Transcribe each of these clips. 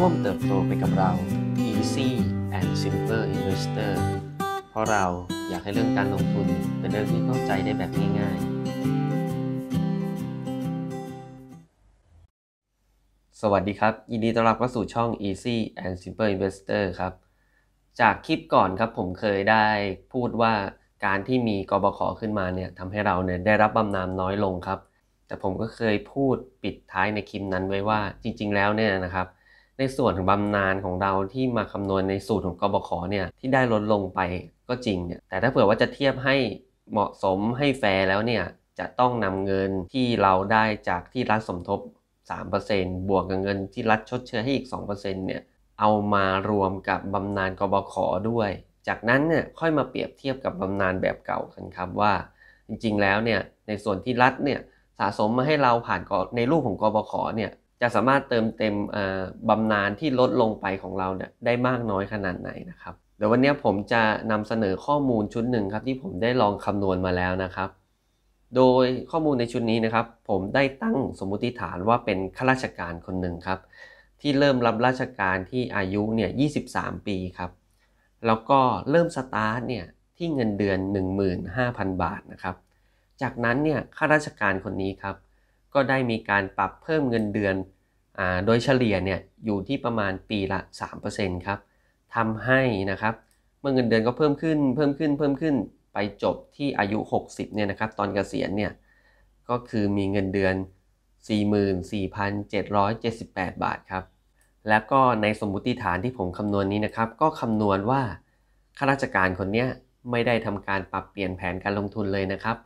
ร่วมเติบโตไปกับเรา Easy and Simple Investor เพราะเราอยากให้เรื่องการลงทุนเป็นเรื่องที่เข้าใจได้แบบง่ายๆ สวัสดีครับ ยินดีต้อนรับเข้าสู่ช่อง Easy and Simple Investor ครับ จากคลิปก่อนครับผมเคยได้พูดว่าการที่มีกบขขึ้นมาเนี่ยทำให้เราเนี่ยได้รับบำนาญน้อยลงครับ แต่ผมก็เคยพูดปิดท้ายในคลิปนั้นไว้ว่าจริง ๆ แล้วเนี่ยนะครับ ในส่วนของบำนาญของเราที่มาคำนวณในสูตรของกบขเนี่ยที่ได้ลดลงไปก็จริงเนี่ยแต่ถ้าเผื่อว่าจะเทียบให้เหมาะสมให้แฟร์แล้วเนี่ยจะต้องนำเงินที่เราได้จากที่รัฐสมทบ 3%บวกกับเงินที่รัฐชดเชยให้อีก 2%เนี่ยเอามารวมกับบำนาญกบขด้วย จากนั้นเนี่ยค่อยมาเปรียบเทียบกับบำนาญแบบเก่ากันครับว่า จริงๆแล้วเนี่ยในส่วนที่รัฐเนี่ยสะสมมาให้เราผ่านในรูปของกบขเนี่ย จะสามารถเติมเต็มบำนาญที่ลดลงไปของเราเนี่ยได้มากน้อยขนาดไหนนะครับเดี๋ยววันนี้ผมจะนำเสนอข้อมูลชุดหนึ่งครับที่ผมได้ลองคำนวณมาแล้วนะครับ โดยข้อมูลในชุดนี้นะครับ ผมได้ตั้งสมมติฐานว่าเป็นข้าราชการคนหนึ่งครับ ที่เริ่มรับราชการที่อายุเนี่ย 23 ปีครับ แล้วก็เริ่มสตาร์ทเนี่ยที่เงินเดือน 15,000 บาทนะครับ จากนั้นเนี่ยข้าราชการคนนี้ครับ ก็ได้มีการปรับเพิ่มเงินเดือนโดยเฉลี่ยเนี่ยอยู่ที่ประมาณปีละ 3%ครับทำให้นะครับเมื่อเงินเดือนก็เพิ่มขึ้นเพิ่มขึ้นเพิ่มขึ้นไปจบที่อายุ 60เนี่ยนะครับตอนเกษียณเนี่ยก็คือมีเงินเดือน 44,778 บาทครับแล้วก็ในสมมุติฐานที่ผมคำนวณนนี้นะครับ ก็คำนวณว่าข้าราชการคนนี้ไม่ได้ทำการปรับเปลี่ยนแผนการลงทุนเลยนะครับ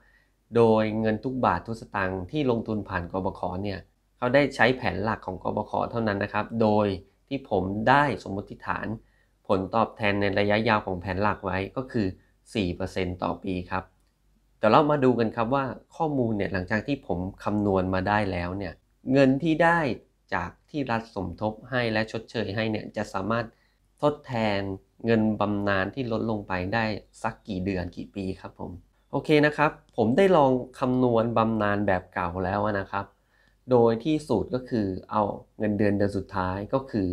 โดยเงินทุกบาททุกสตางค์ที่ลงทุนผ่านกบขเนี่ยเขาได้ใช้แผนหลักของกบขเท่านั้นนะครับ โดยที่ผมได้สมมติฐาน ผลตอบแทนในระยะยาวของแผนหลักไว้ก็คือ 4%ต่อปีครับเดี๋ยวเรามาดูกันครับว่าข้อมูลเนี่ยหลังจากที่ผมคำนวณมาได้แล้วเนี่ยเงินที่ได้จากที่รัฐสมทบให้และชดเชยให้เนี่ยจะสามารถทดแทนเงินบำนาญที่ลดลงไปได้สักกี่เดือนกี่ปีครับผม โอเคนะครับ ผมได้ลองคำนวณบำนาญแบบเก่าแล้วนะครับ โดยที่สูตรก็คือเอาเงินเดือนเดือนสุดท้ายก็คือ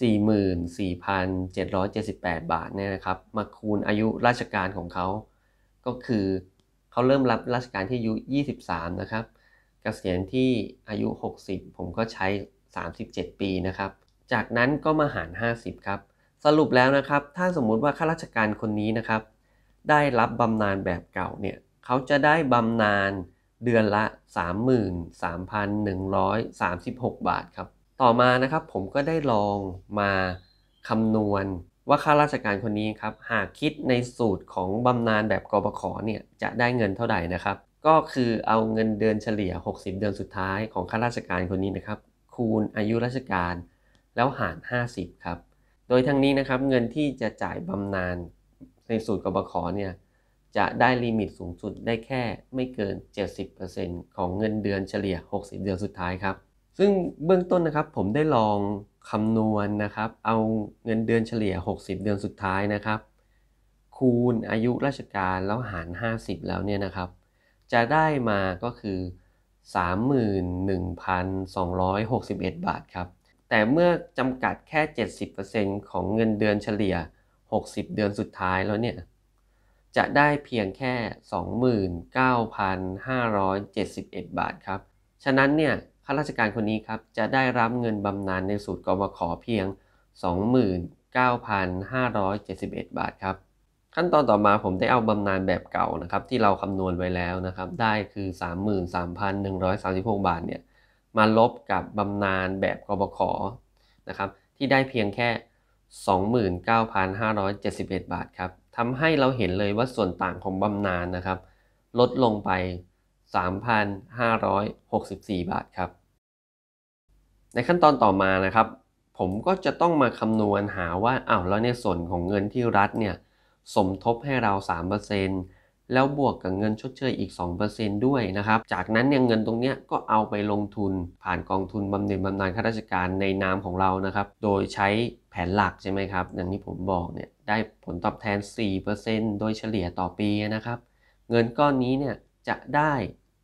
44,778 บาทเนี่ยนะครับ มาคูณอายุราชการของเขา ก็คือเขาเริ่มรับราชการที่อายุ 23 นะครับกเกษียณที่อายุ 60 ผมก็ใช้ 37 ปีนะครับ จากนั้นก็มาหาร 50 ครับ สรุปแล้วนะครับ ถ้าสมมุติว่าข้าราชการคนนี้นะครับ ได้รับบำนาญแบบเก่าเนี่ยเขาจะได้บำนาญเดือนละ 33,136 บาทครับ ต่อมานะครับผมก็ได้ลองมาคำนวณว่าข้าราชการคนนี้ครับ หากคิดในสูตรของบำนาญแบบกบขเนี่ยจะได้เงินเท่าไหร่นะครับ ก็คือเอาเงินเดือนเฉลี่ย 60 เดือนสุดท้ายของข้าราชการคนนี้นะครับ คูณอายุราชการแล้วหาร 50 ครับ โดยทั้งนี้นะครับเงินที่จะจ่ายบำนาญ ในสูตรกบขเนี่ยจะได้ลิมิตสูงสุดได้แค่ไม่เกิน 70%ของเงินเดือนเฉลี่ย 60 เดือนสุดท้ายครับ ซึ่งเบื้องต้นนะครับผมได้ลองคำนวณนนะครับ เอาเงินเดือนเฉลี่ย 60 เดือนสุดท้ายนะครับ คูณอายุราชการแล้วหาร 50 แล้วเนี่ยนะครับ จะได้มาก็คือ 31,261 บาทครับ แต่เมื่อจำกัดแค่ 70%ของเงินเดือนเฉลี่ย 60 เดือนสุดท้ายแล้วเนี่ย จะได้เพียงแค่ 29,571 บาทครับ ฉะนั้นเนี่ยข้าราชการคนนี้ครับจะได้รับเงินบำนาญในสูตรกบขเพียง 29,571 บาทครับ ขั้นตอนต่อมาผมได้เอาบำนาญแบบเก่านะครับ ที่เราคำนวณไว้แล้วนะครับ ได้คือ 33,136 บาทเนี่ยมาลบกับบำนาญแบบกบขนะครับ ที่ได้เพียงแค่ 29,571 บาทครับทำให้เราเห็นเลยว่าส่วนต่างของบำนาญนะครับ ลดลงไป 3,564 บาทครับ ในขั้นตอนต่อมานะครับ ผมก็จะต้องมาคำนวณหาว่าอ้าวแล้วในส่วนของเงินที่รัฐเนี่ยสมทบให้เรา 3% แล้วบวกกับเงินชดเชยอีก 2%ด้วยนะครับ จากนั้นเนี่ยเงินตรงเนี้ยก็เอาไปลงทุนผ่านกองทุนบำเหน็จบำนาญข้าราชการในนามของเรานะครับ โดยใช้แผนหลักใช่ไหมครับอย่างที่ผมบอกเนี่ยได้ผลตอบแทน 4%โดยเฉลี่ยต่อปีนะครับ เงินก้อนนี้เนี่ยจะได้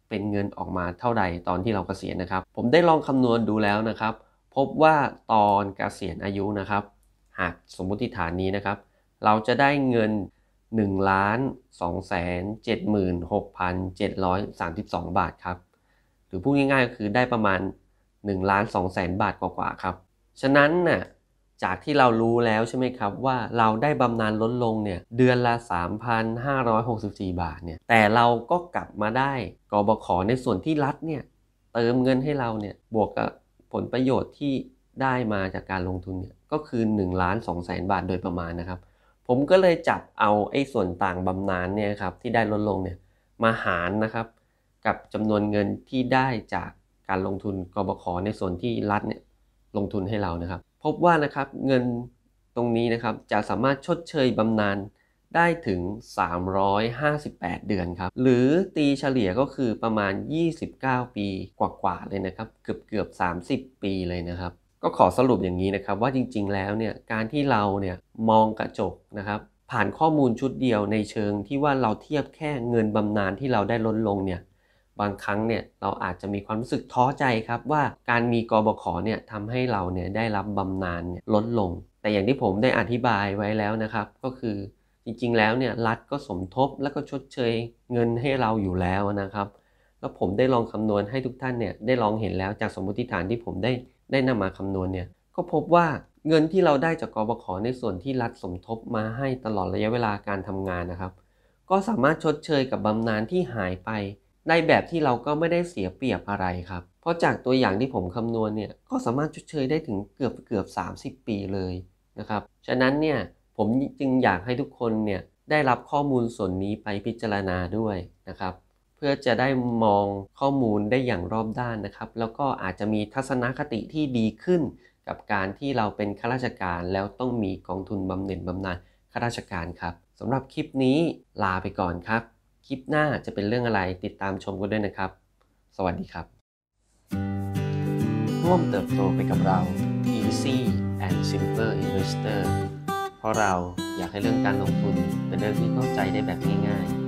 เป็นเงินออกมาเท่าใดตอนที่เราเกษียณนะครับ ผมได้ลองคำนวณดูแล้วนะครับ พบว่าตอนเกษียณอายุนะครับ หากสมมติฐานนี้นะครับ เราจะได้เงิน 1ล้าน2แสน76,732 บาทครับ หรือพูดง่ายๆก็คือได้ประมาณ1ล้าน2แสนบาทกว่าๆครับ ฉะนั้นน่ะจากที่เรารู้แล้วใช่ไหมครับว่าเราได้บำนาญลดลงเนี่ยเดือนละ 3,564 บาทเนี่ยแต่เราก็กลับมาได้กบขในส่วนที่รัฐเนี่ยเติมเงินให้เราเนี่ยบวกกับผลประโยชน์ที่ได้มาจากการลงทุนเนี่ยก็คือ1ล้าน2แสนบาทโดยประมาณนะครับ ผมก็เลยจับเอาไอ้ส่วนต่างบำนาญเนี่ยครับที่ได้ลดลงเนี่ยมาหารนะครับ กับจำนวนเงินที่ได้จากการลงทุนกบขในส่วนที่รัฐเนี่ยลงทุนให้เรานะครับ พบว่านะครับเงินตรงนี้นะครับจะสามารถชดเชยบำนาญได้ถึง 358 เดือนครับ หรือตีเฉลี่ยก็คือประมาณ 29 ปีกว่าๆเลยนะครับ เกือบเกือบ 30 ปีเลยนะครับ ก็ขอสรุปอย่างนี้นะครับว่าจริง ๆ แล้วเนี่ยการที่เราเนี่ยมองกระจกนะครับผ่านข้อมูลชุดเดียวในเชิงที่ว่าเราเทียบแค่เงินบำนาญที่เราได้ลดลงเนี่ยบางครั้งเนี่ยเราอาจจะมีความรู้สึกท้อใจครับว่าการมีกบขเนี่ยทำให้เราเนี่ยได้รับบำนาญเนี่ยลดลง แต่อย่างที่ผมได้อธิบายไว้แล้วนะครับ ก็คือจริงๆแล้วเนี่ยรัฐก็สมทบแล้วก็ชดเชยเงินให้เราอยู่แล้วนะครับ แล้วผมได้ลองคำนวณให้ทุกท่านเนี่ยได้ลองเห็นแล้วจากสมมติฐานที่ผมได้ ได้นำมาคำนวณเนี่ยก็พบว่าเงินที่เราได้จากกบขในส่วนที่รัฐสมทบมาให้ตลอดระยะเวลาการทำงานนะครับ ก็สามารถชดเชยกับบำนาญที่หายไป ในแบบที่เราก็ไม่ได้เสียเปรียบอะไรครับ เพราะจากตัวอย่างที่ผมคำนวณเนี่ยก็สามารถชดเชยได้ถึงเกือบเกือบ 30 ปีเลยนะครับ ฉะนั้นเนี่ยผมจึงอยากให้ทุกคนเนี่ยได้รับข้อมูลส่วนนี้ไปพิจารณาด้วยนะครับ พื่อจะได้มองข้อมูลได้อย่างรอบด้านนะครับ แล้วก็อาจจะมีทัศนคติที่ดีขึ้น กับการที่เราเป็นข้าราชการแล้วต้องมีกองทุนบำเหน็จบำนาญข้าราชการครับสำหรับคลิปนี้ลาไปก่อนครับ คลิปหน้าจะเป็นเรื่องอะไรติดตามชมกันด้วยนะครับ สวัสดีครับ ร่วมเติบโตไปกับเรา Easy and Simple Investor เพราะเราอยากให้เรื่องการลงทุนเป็นเรื่องที่เข้าใจได้แบบง่ายๆ